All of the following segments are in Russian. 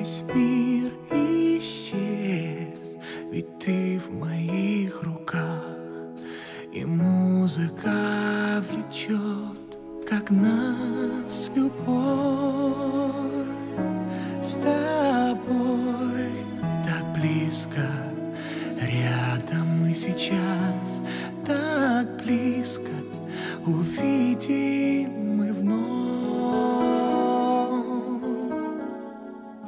весь мир исчез, ведь ты в моих руках, и музыка влечет, как нас любовь. С тобой так близко, рядом мы сейчас так близко. Увидим мы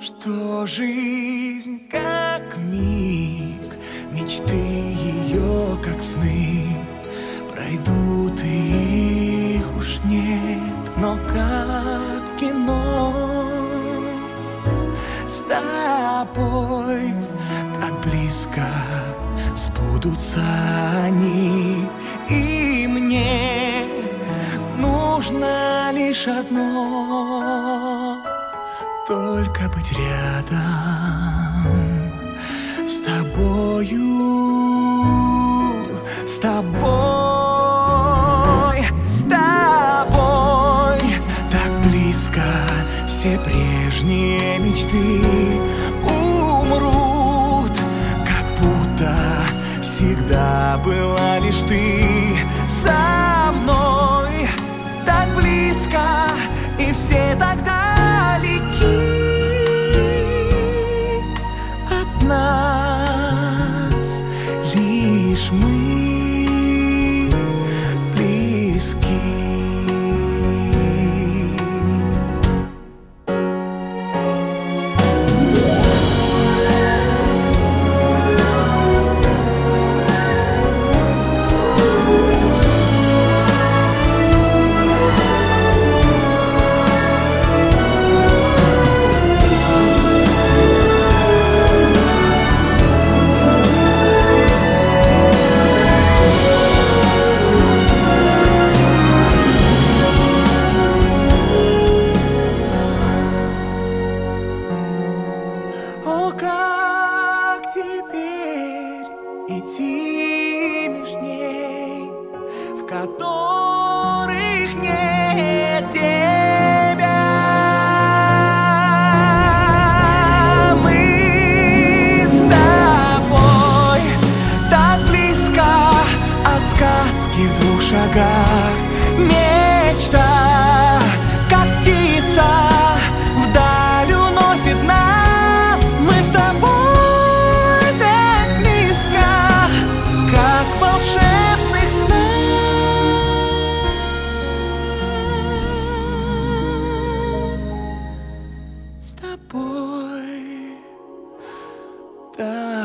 что жизнь как миг, мечты ее как сны. Пройдут и их уж нет, но как в кино. С тобой так близко сбудутся они. И мне нужно лишь одно только быть рядом с тобою с тобой с тобой. Так близко все прежние мечты умрут как будто всегда была лишь ты со мной. Так близко и все так далеки от нас. Лишь мы дней, в которых нет тебя. Мы с тобой так близко от сказки в двух шагах.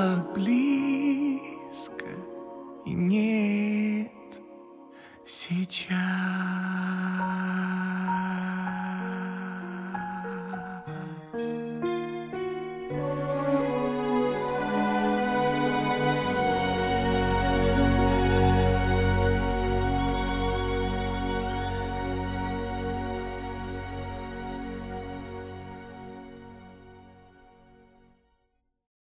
было близко и нет сейчас.